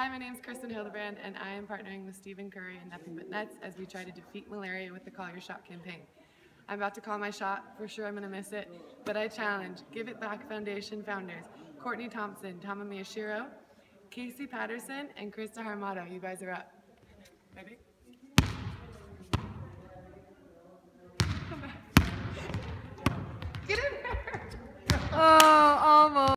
Hi, my name is Kristin Hildebrand, and I am partnering with Stephen Curry and Nothing But Nets as we try to defeat malaria with the Call Your Shot campaign. I'm about to call my shot. For sure, I'm going to miss it, but I challenge Give It Back Foundation founders Courtney Thompson, Tama Miyashiro, Casey Patterson, and Christa Harmotto. You guys are up. Ready? Get in there! Oh.